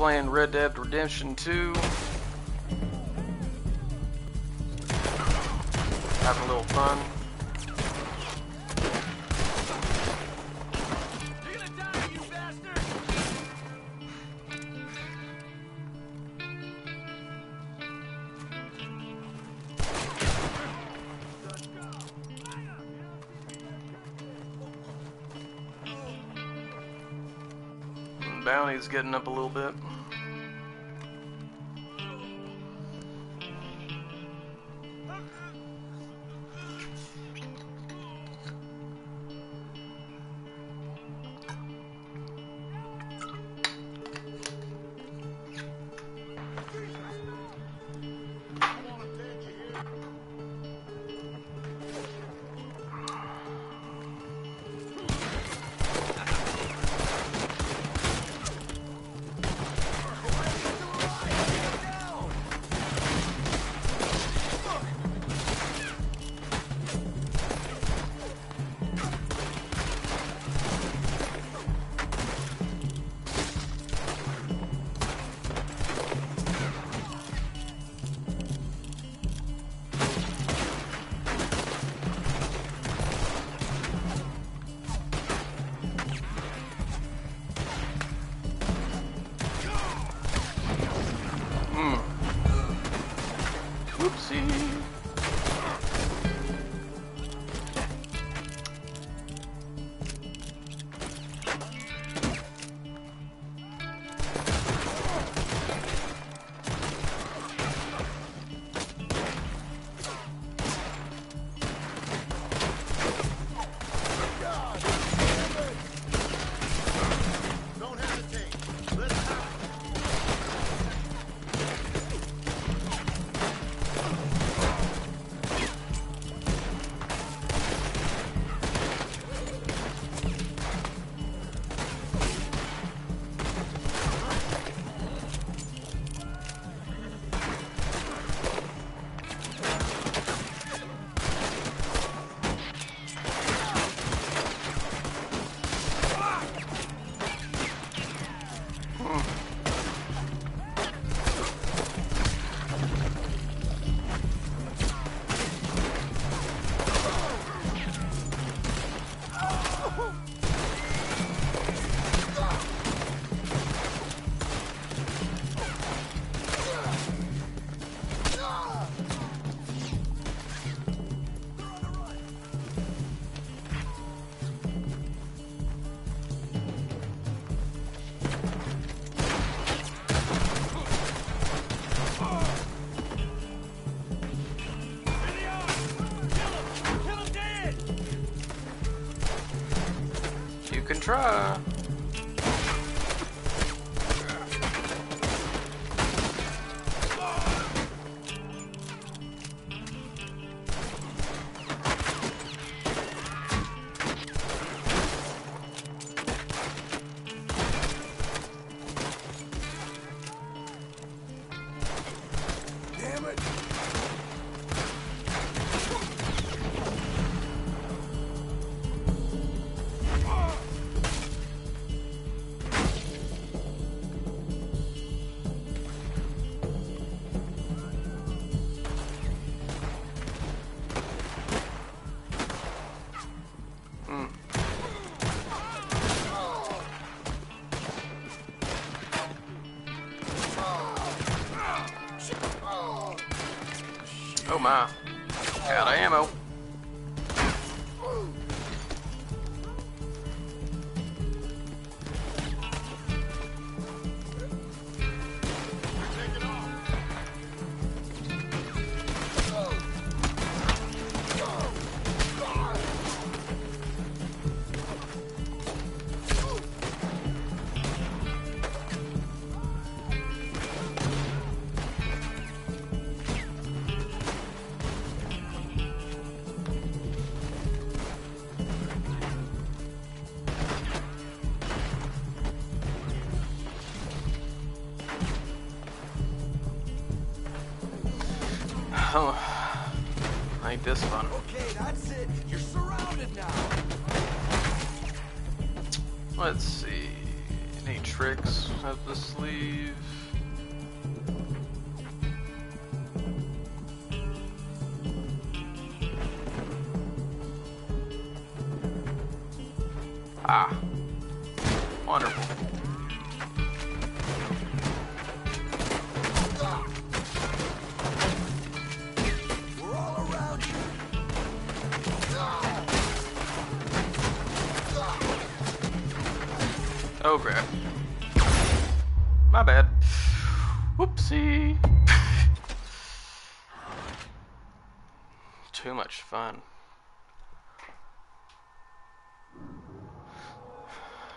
playing Red Dead Redemption 2. Having a little fun. Bounty's getting up a little bit. Try. Oh my. Out of ammo. Oh crap. My bad. Whoopsie. Too much fun.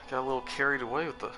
Got a little carried away with the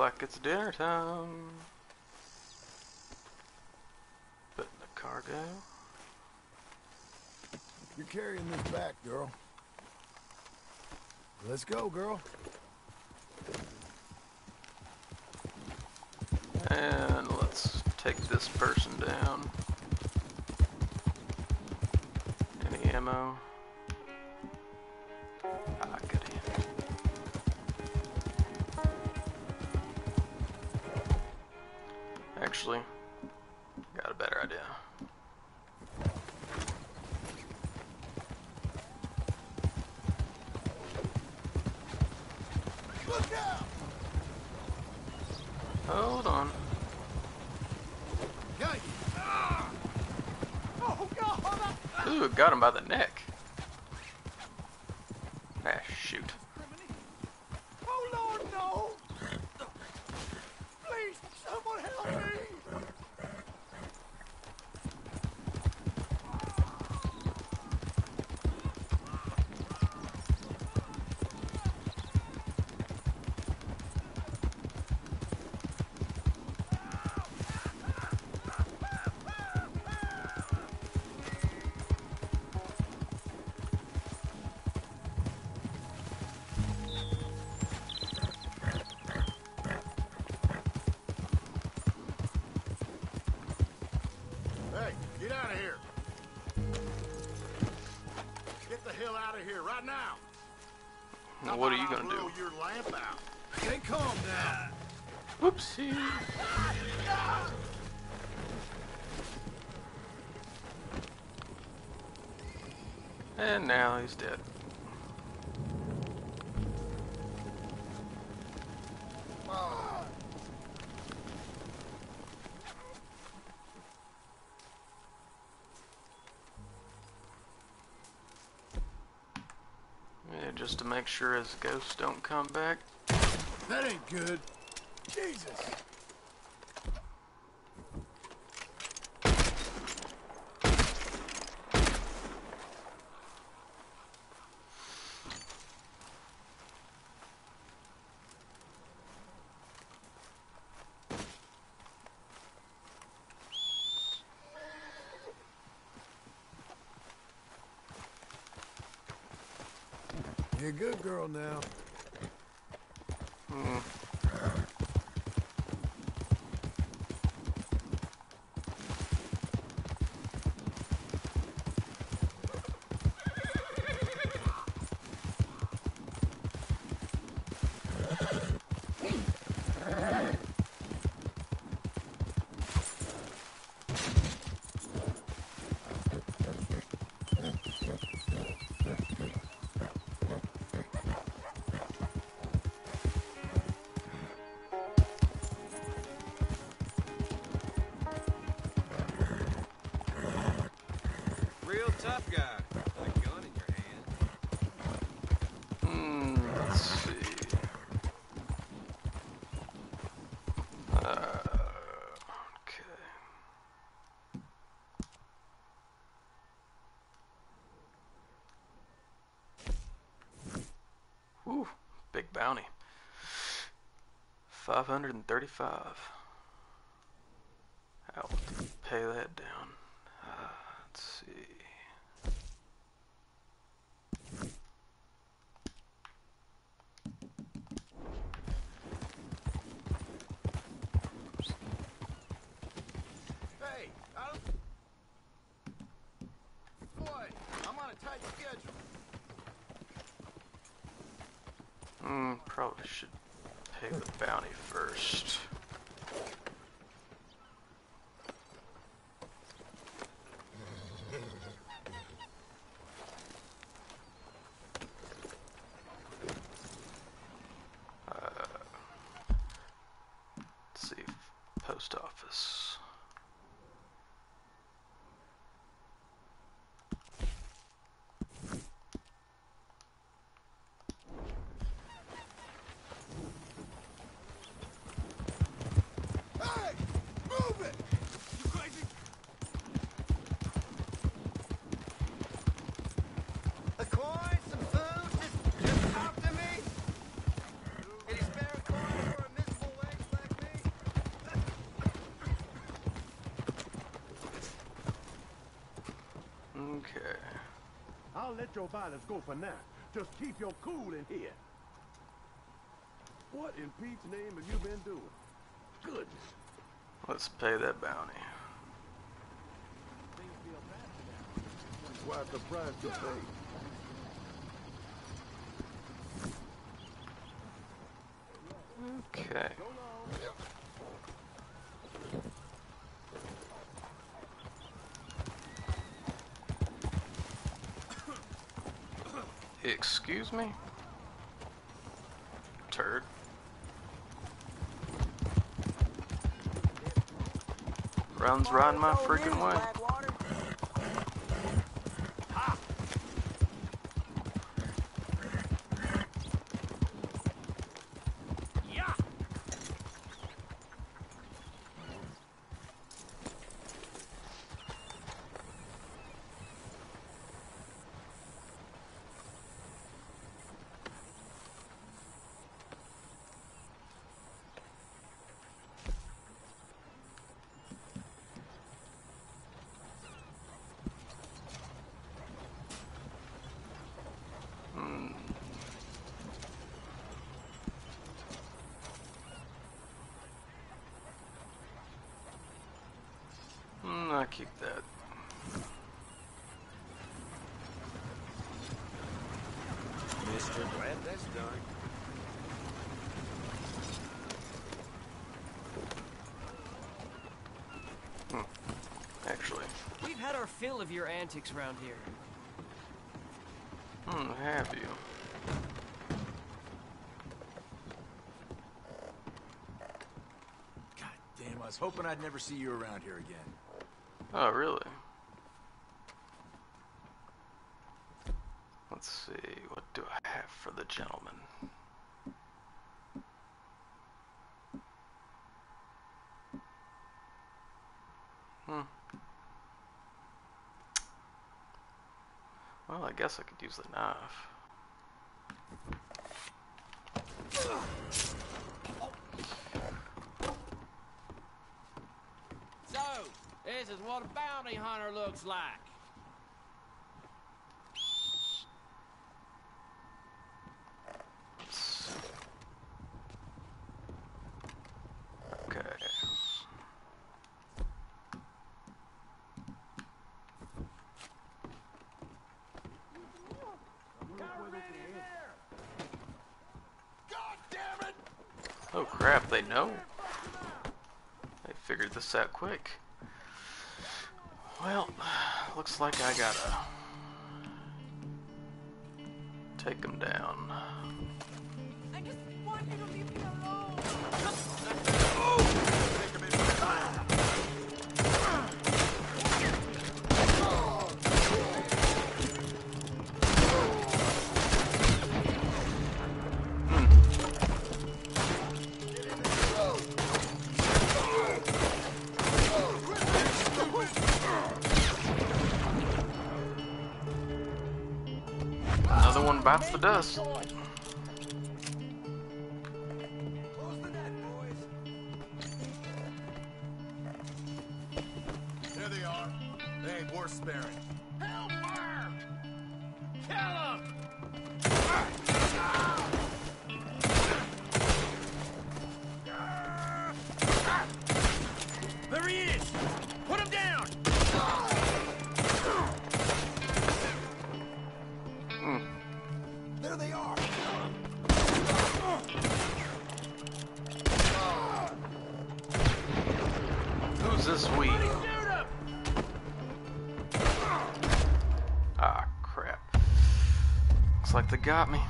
like it's dinner time. Put in the cargo. You're carrying this back, girl. Let's go, girl. And let's take this person down. Any ammo? Out! Hold on. Ooh, got him by the neck. He's dead. Yeah, just to make sure his ghosts don't come back. That ain't good. Jesus. A good girl now. Tough guy. Gun in your hand. Hmm, let's see. Uh, okay. Big bounty. 535. I'll have to pay that down. Uh, let's see. Hey, I don't... Boy, I'm on a tight schedule. Hmm, probably should pay the bounty first. Uh, let's see, post office. Hey! Move it! You crazy? A coin, some food, just, just talk to me. Any spare coin for a miserable wench like me? Okay. I'll let your violence go for now. Just keep your cool in here. What in Pete's name have you been doing? Goodness. Let's pay that bounty. Quite the price to pay. Okay. Excuse me? Turd. Runs right in my freaking way. I'll keep that. Mister, glad that's done. Actually. We've had our fill of your antics around here. Hmm, have you? God damn, I was hoping I'd never see you around here again. Oh, really? Let's see, what do I have for the gentleman? Hmm. Well, I guess I could use the knife. This is what a bounty hunter looks like. Oh crap, they know. They figured this out quick. Well, looks like I gotta take them down. Net, boys. There they are. They ain't worth sparing. Got me.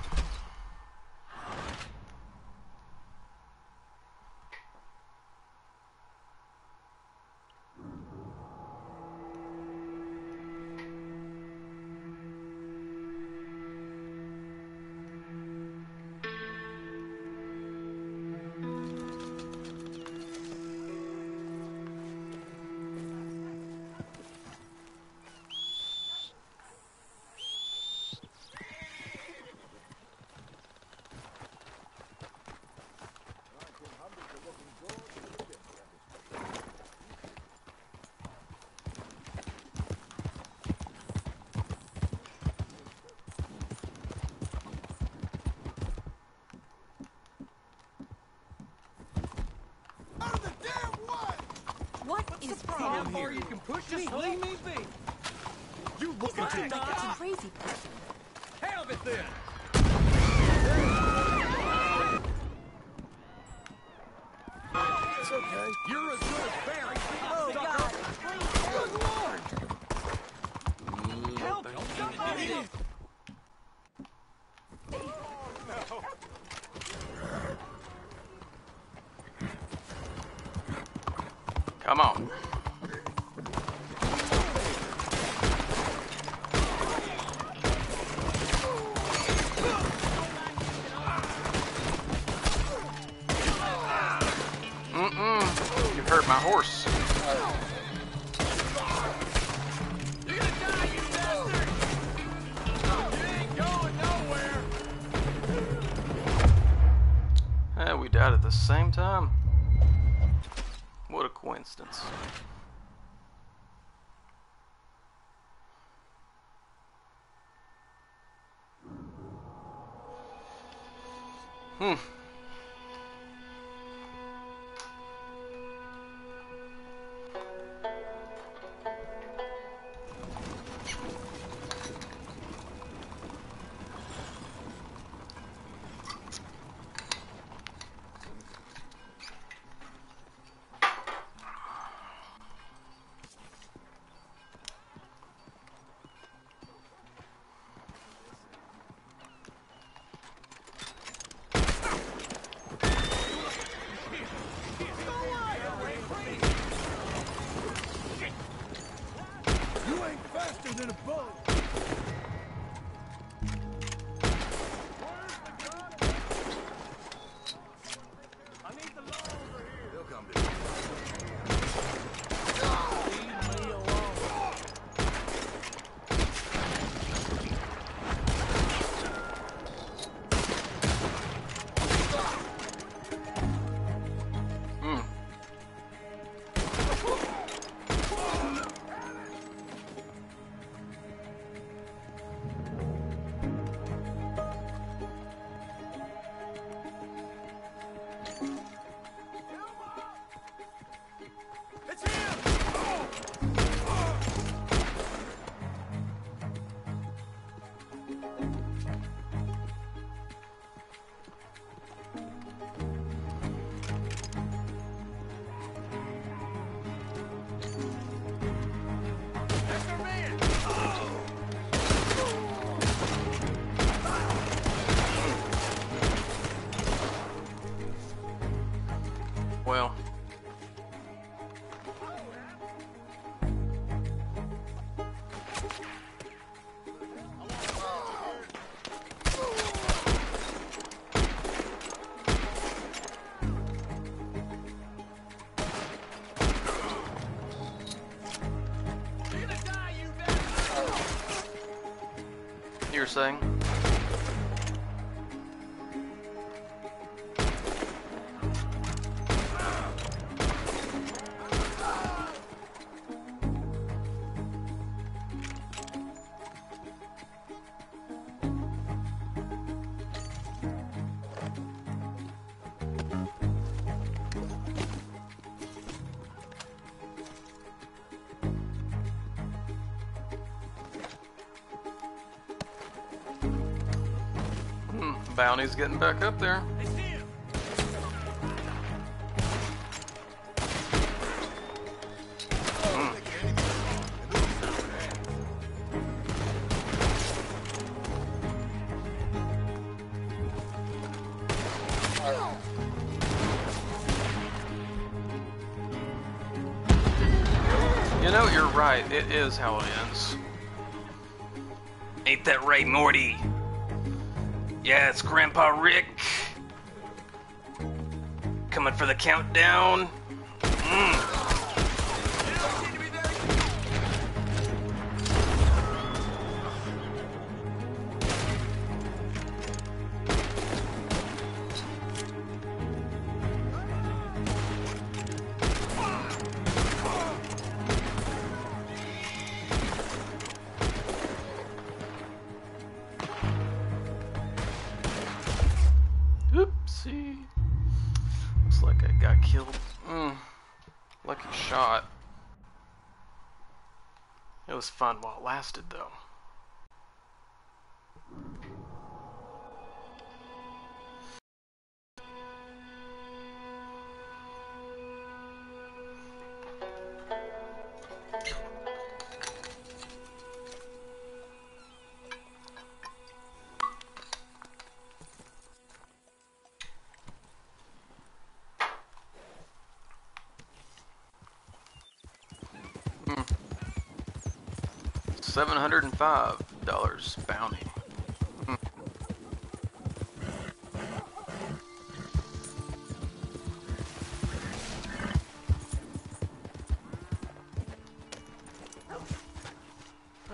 What is How wrong far here? you can push Just leave me be. You looking Acting like a crazy person. Have it then. It's okay. You're as good as Barry. Oh God! Good lord! Help! Somebody! Hmm. Bounty's getting back up there. Him. You know, you're right. It is how it ends. Ain't that right, Morty? Yeah, it's Grandpa Rick. Coming for the countdown. Mm. Lasted, though. Seven hundred and five dollars bounty. Hmm.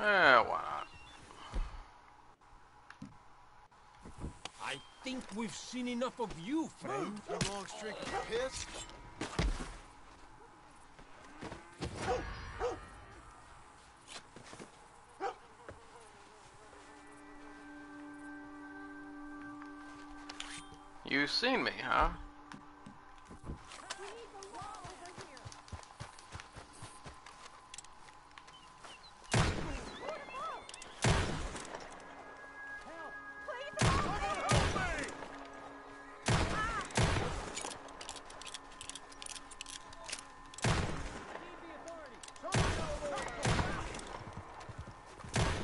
Eh, why not? I think we've seen enough of you, friend. You long streak of piss? You seen me, huh?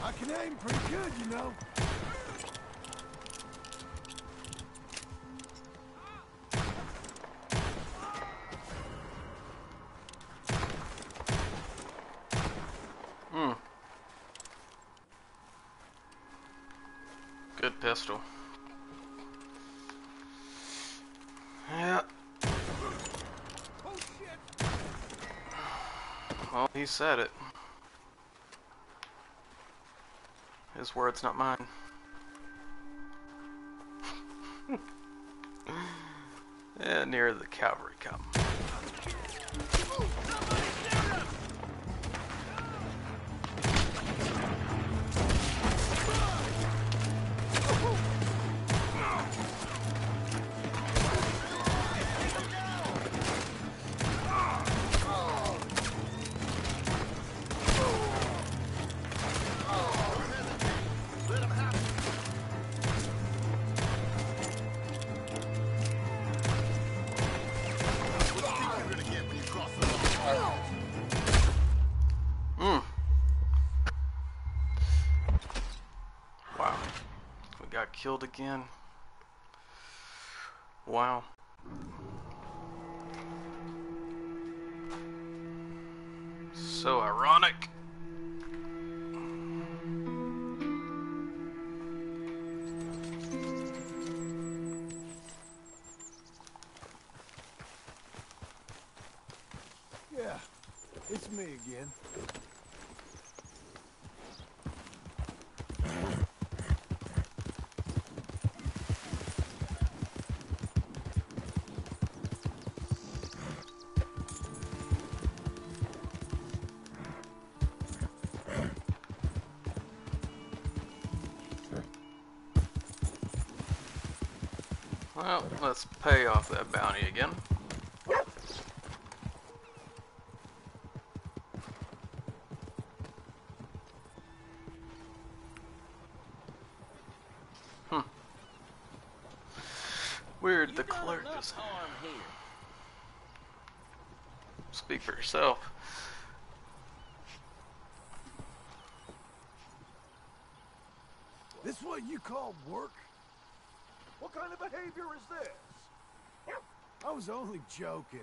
I can aim pretty good, you know. He said it. His words, not mine. yeah, near the cavalry come. Killed again. Wow. So ironic. Yeah, it's me again. Well, let's pay off that bounty again. Hmm. Weird, the clerk is. Here. Speak for yourself. This what you call work? What behavior is this? I was only joking.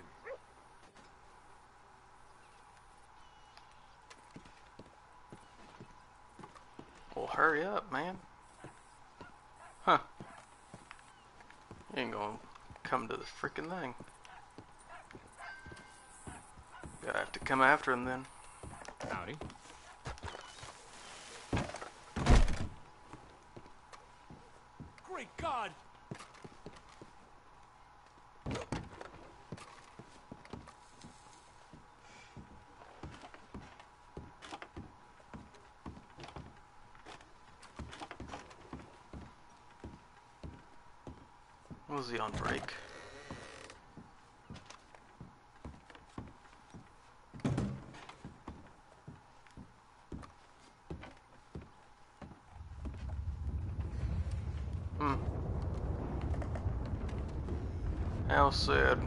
Well, hurry up, man. Huh. You ain't gonna come to the freaking thing. Gotta have to come after him then. Howdy. Great God! Was on break? Hmm. Al said,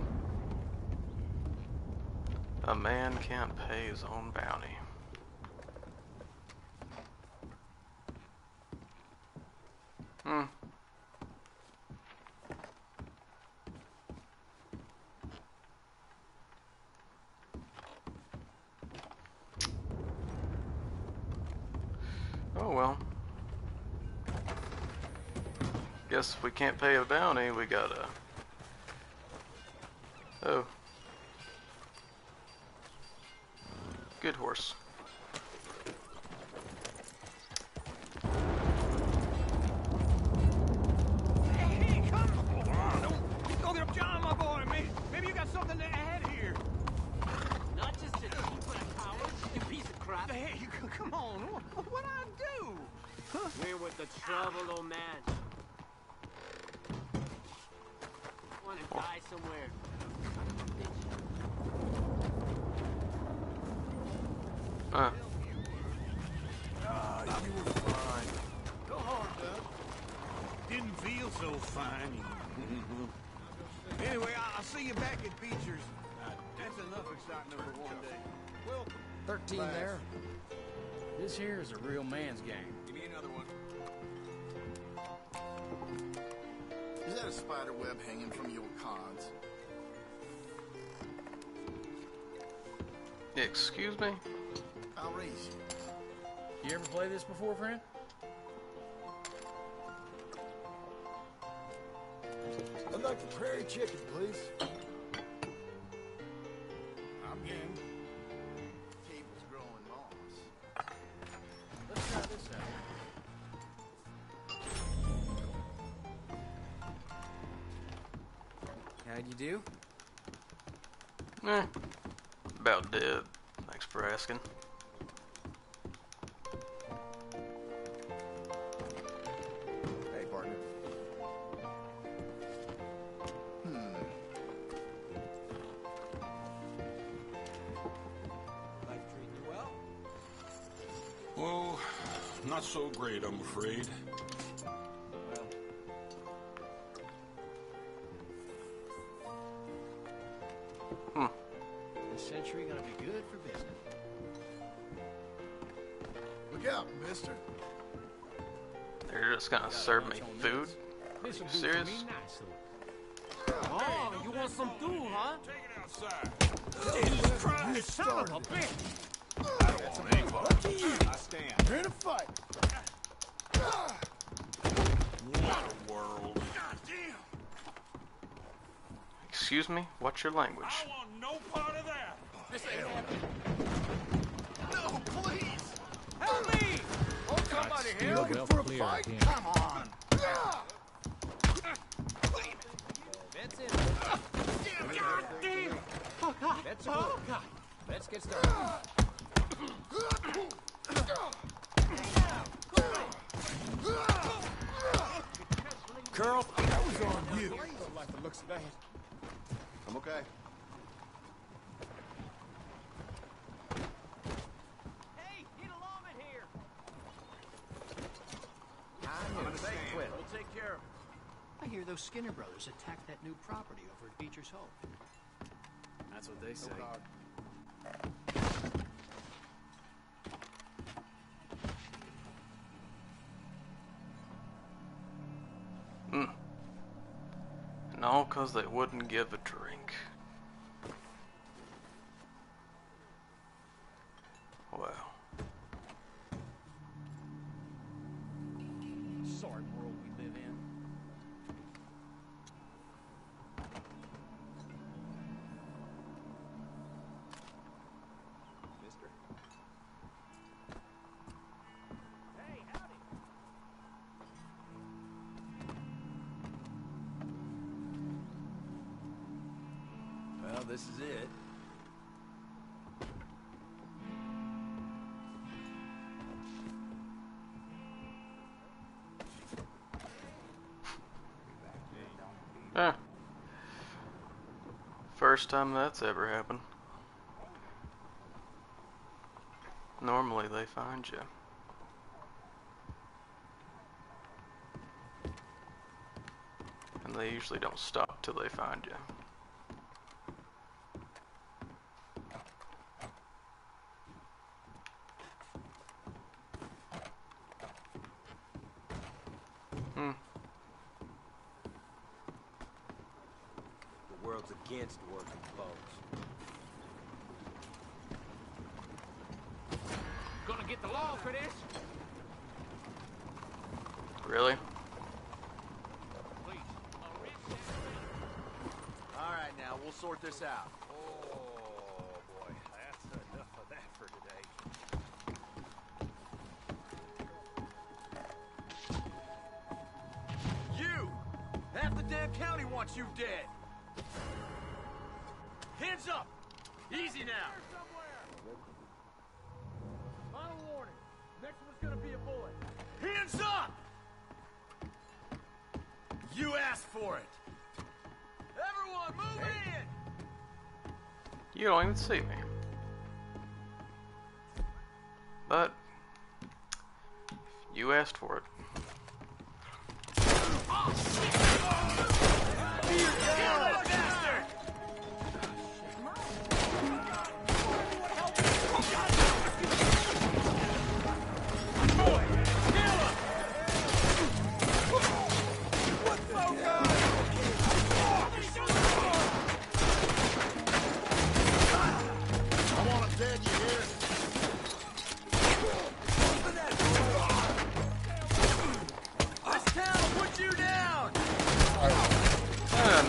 a man can't pay his own bounty. Hmm. Oh well. Guess if we can't pay a bounty, we gotta. Oh. Good horse. Hey, come on! Don't, don't get up, John, my boy. Maybe, maybe you got something to add here. Not just a cheap and a coward, you piece of crap. Hey, you, c- come on. What, what'd I do? We're with the trouble, old man. Wanna die somewhere. Uh, Ah, you were fine. Go hard, Doug. Didn't feel so fine. anyway, I- I'll see you back at Beecher's. That's enough excitement for one day. Welcome. 13 there. This here is a real man's game. That a spider web hanging from your cards? excuse me? I'll raise you. You ever play this before, friend? I'd like the prairie chicken, please. How'd you do? Eh. About dead. Thanks for asking. Hey, partner. Hmm. Life treating you well? Well, not so great, I'm afraid. Serve me food? This You will do serious? for me nicely. Oh, you want some too, huh? Take it outside. Jesus Christ, son of a bitch! I stand. You're in a fight. What a world. God damn! Excuse me? What's your language? Somebody You help! looking for a fight? Come on. That's it. God damn! Oh, God. That's a oh, God. Let's get started. Carl, that was on you. Don't like the looks of that. I'm okay. Hey, need a lawman here. I'm gonna stay quit. We'll take care of it. I hear those Skinner brothers attacked that new property over at Beecher's Hope. That's what they say. Mm. And all 'cause they wouldn't give a drink. First time that's ever happened. Normally they find you. And they usually don't stop till they find you. You asked for it. Everyone, move in! You don't even see me. But you asked for it. Oh, I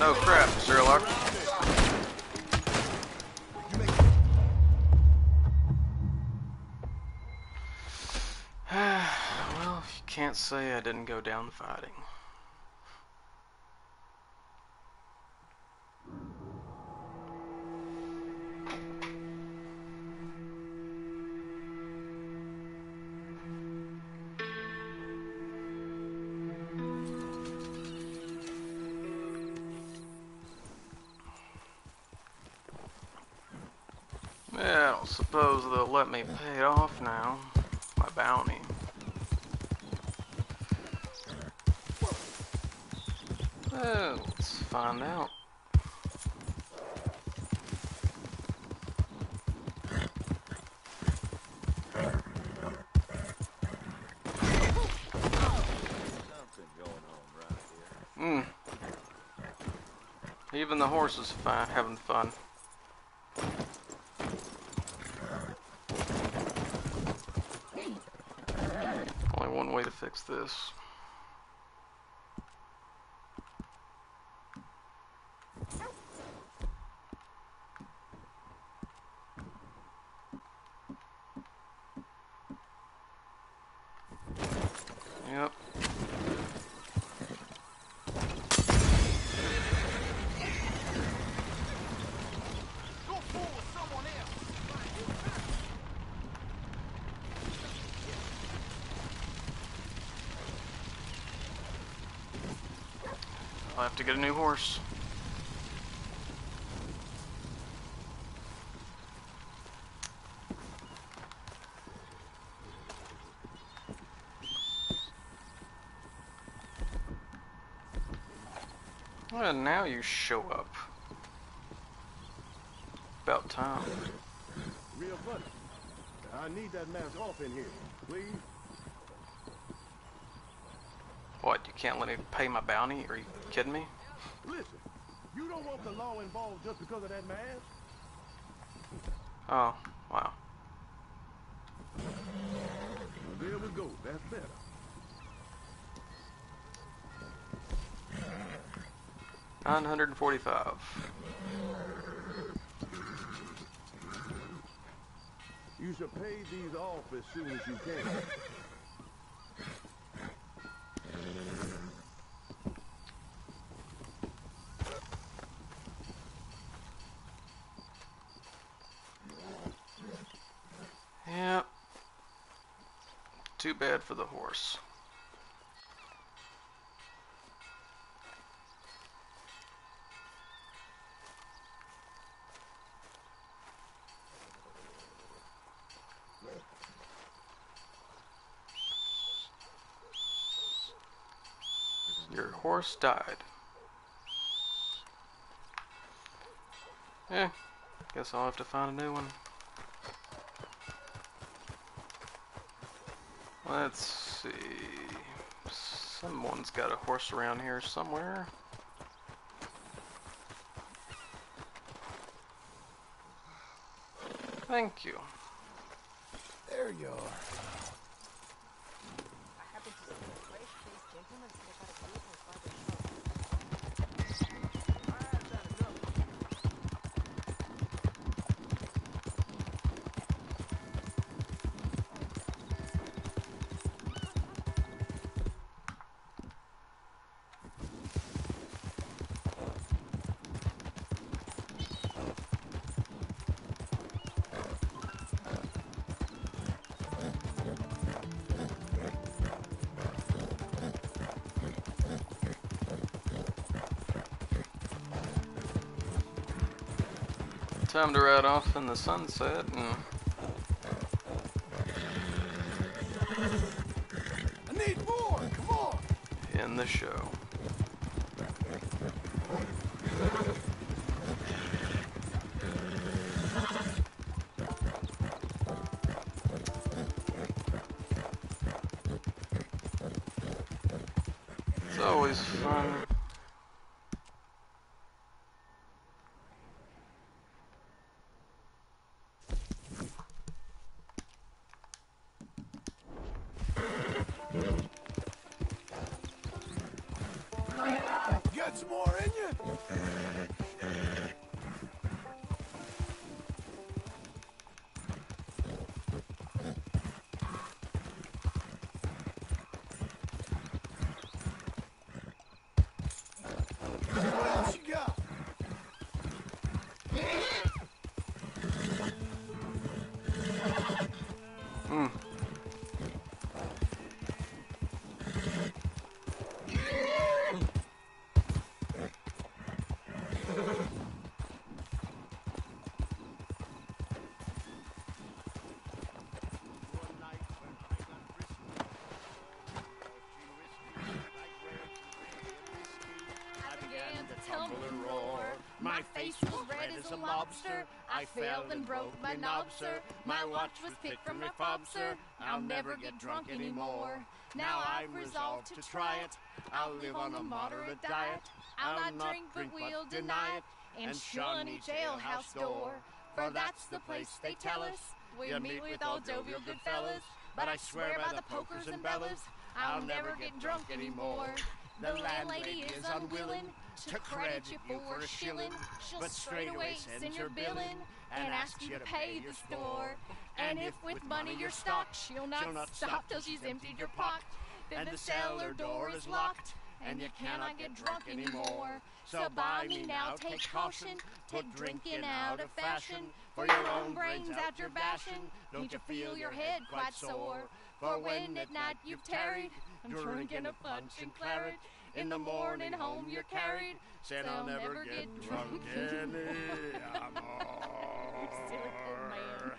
no crap, Sherlock. well, you can't say I didn't go down fighting. Yeah, I don't suppose they'll let me pay it off now. My bounty. Well, let's find out. Hmm. Even the horse is fine, having fun. Only one way to fix this. Have to get a new horse. Well, now you show up. About time. Real funny. I need that mask off in here, please. What, you can't let me pay my bounty? Are you kidding me? Listen, you don't want the law involved just because of that mask? Oh, wow. There we go. That's better. Nine hundred and forty-five. You should pay these off as soon as you can. Yep. Too bad for the horse. Your horse died. Eh, guess I'll have to find a new one. Let's see. Someone's got a horse around here somewhere. Thank you. There you are. Time to ride off in the sunset and I need more. Come on. end the show. It's always fun. A lobster. I fell and broke my knob, sir. My watch was picked from my fob, sir. I'll never get drunk anymore. Now I've resolved to try it. I'll live on a moderate diet. I'll not drink, but we'll deny it. And shun each alehouse door. For that's the place they tell us. We'll meet with all jovial good fellas. But I swear by the pokers and bellas, I'll never get drunk anymore. The landlady is unwilling to credit you for a shilling. She'll straightaway send your bill in and ask you to pay the store. And if with money you're stocked, she'll not stop till she's emptied your pocket. Then the cellar door is locked and you cannot get drunk anymore. So by me now, take caution, take drinking out of fashion. For your own brains out your bashing, don't you feel your head quite sore? For when at night you've tarried, and drinking a punch and claret, In the morning home you're carried. Said I'll never get drunk anymore. Silly old man.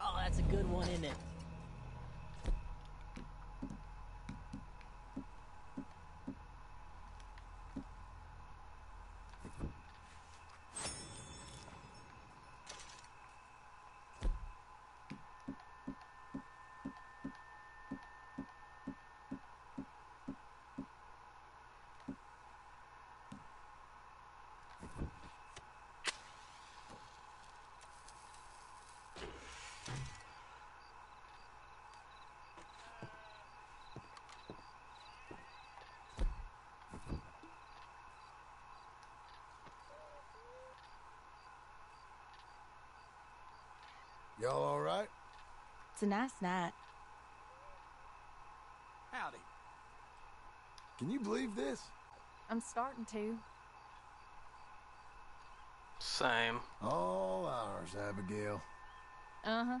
Oh, that's a good one, isn't it? Y'all all right? It's a nice night. Howdy. Can you believe this? I'm starting to. Same. All ours, Abigail. Uh huh.